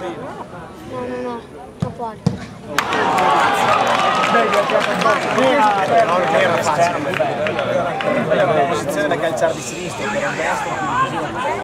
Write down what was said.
No, no, no, troppo alto. Non era facile. La posizione da calciare di sinistra, era un destro,